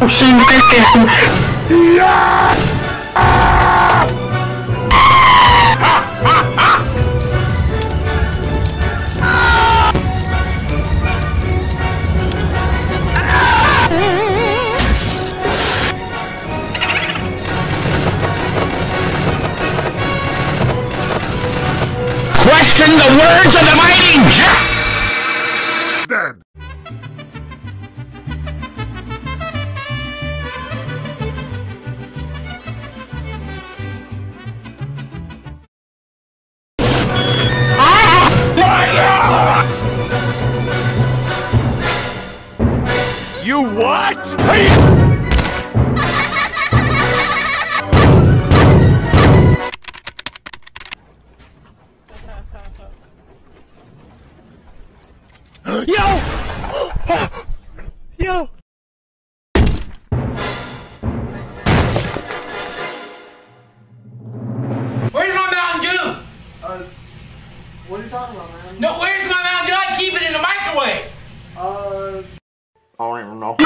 O sangue tá é eterno. Question the words of the mighty Jack! Dead. You what? Yo! Yo! Where's my Mountain Dew? Uh, what are you talking about, man? No, where's my Mountain Dew? I keep it in the microwave. Uh, I don't even know.